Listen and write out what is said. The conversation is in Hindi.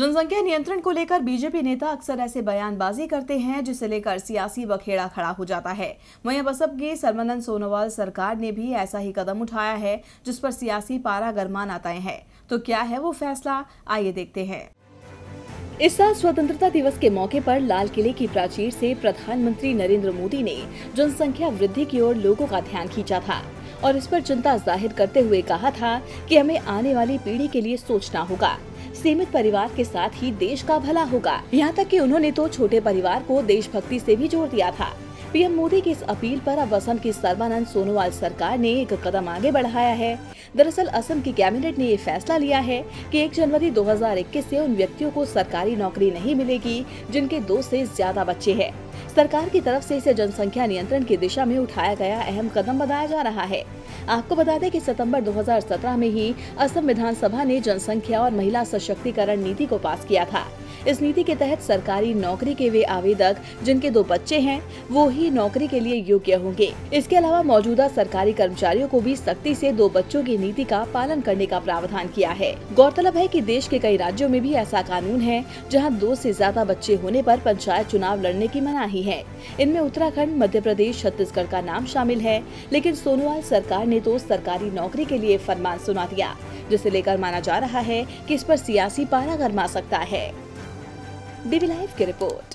जनसंख्या नियंत्रण को लेकर बीजेपी नेता अक्सर ऐसे बयानबाजी करते हैं, जिसे लेकर सियासी बखेड़ा खड़ा हो जाता है। वहीं बसप के सर्वानंद सोनोवाल सरकार ने भी ऐसा ही कदम उठाया है, जिस पर सियासी पारा गरमाना तय है। तो क्या है वो फैसला? आइए देखते हैं। इस साल स्वतंत्रता दिवस के मौके पर लाल किले की प्राचीर से प्रधानमंत्री नरेंद्र मोदी ने जनसंख्या वृद्धि की ओर लोगों का ध्यान खींचा था और इस पर चिंता ज़ाहिर करते हुए कहा था कि हमें आने वाली पीढ़ी के लिए सोचना होगा। सीमित परिवार के साथ ही देश का भला होगा। यहाँ तक कि उन्होंने तो छोटे परिवार को देशभक्ति से भी जोड़ दिया था। पीएम मोदी की इस अपील पर अब असम की सर्बानंद सोनोवाल सरकार ने एक कदम आगे बढ़ाया है। दरअसल असम की कैबिनेट ने ये फैसला लिया है कि 1 जनवरी 2021 से उन व्यक्तियों को सरकारी नौकरी नहीं मिलेगी, जिनके दो से ज़्यादा बच्चे हैं। सरकार की तरफ़ से इसे जनसंख्या नियंत्रण की दिशा में उठाया गया अहम कदम बताया जा रहा है। आपको बता दें कि सितंबर 2017 में ही असम विधानसभा ने जनसंख्या और महिला सशक्तिकरण नीति को पास किया था। इस नीति के तहत सरकारी नौकरी के वे आवेदक, जिनके दो बच्चे हैं, वो ही नौकरी के लिए योग्य होंगे। इसके अलावा मौजूदा सरकारी कर्मचारियों को भी सख्ती से दो बच्चों की नीति का पालन करने का प्रावधान किया है। गौरतलब है कि देश के कई राज्यों में भी ऐसा कानून है, जहाँ दो से ज़्यादा बच्चे होने पर पंचायत चुनाव लड़ने की मनाही है। इनमें उत्तराखंड, मध्य प्रदेश, छत्तीसगढ़ का नाम शामिल है, लेकिन सोनोवाल सरकार ने तो सरकारी नौकरी के लिए फरमान सुना दिया, जिसे लेकर माना जा रहा है कि इस पर सियासी पारा गरमा सकता है। डीबी लाइव की रिपोर्ट